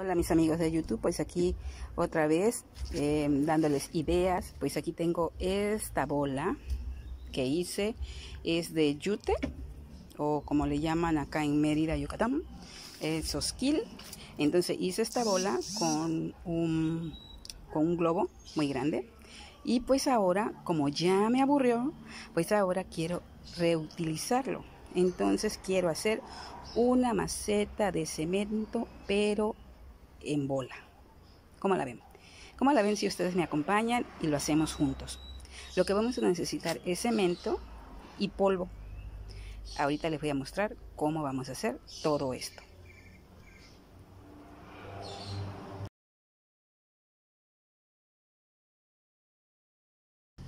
Hola mis amigos de YouTube, pues aquí otra vez eh, dándoles ideas, pues aquí tengo esta bola que hice, es de yute o como le llaman acá en Mérida, Yucatán, es sosquil. Entonces hice esta bola con un, con un globo muy grande y pues ahora como ya me aburrió, pues ahora quiero reutilizarlo. Entonces quiero hacer una maceta de cemento pero en bola. ¿Cómo la ven? ¿Cómo la ven si ustedes me acompañan y lo hacemos juntos? Lo que vamos a necesitar es cemento y polvo. Ahorita les voy a mostrar cómo vamos a hacer todo esto.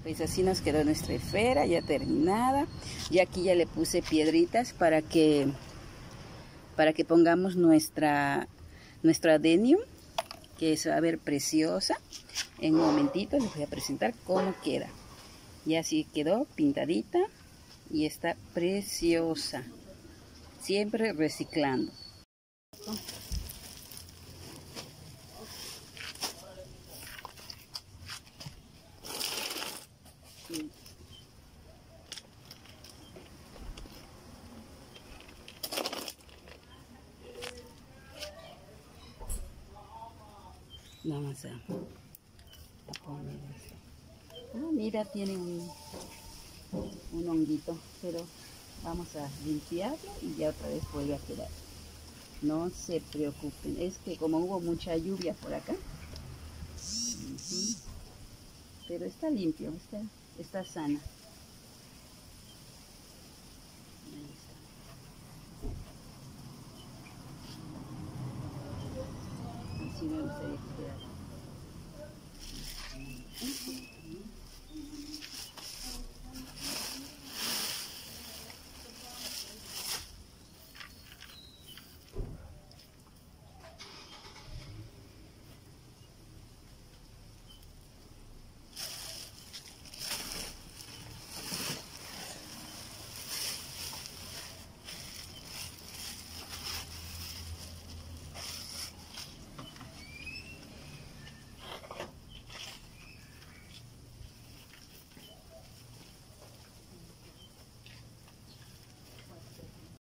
Pues así nos quedó nuestra esfera ya terminada. Y aquí ya le puse piedritas para que para que pongamos nuestra nuestra adenium, que se va a ver preciosa. En un momentito les voy a presentar cómo queda. Y así quedó pintadita y está preciosa. Siempre reciclando. Vamos a, poner. Ah, mira, tiene un, un honguito, pero vamos a limpiarlo y ya otra vez vuelve a quedar. No se preocupen, es que como hubo mucha lluvia por acá, pero está limpio, está, está sana. Así me gustaría que quedara.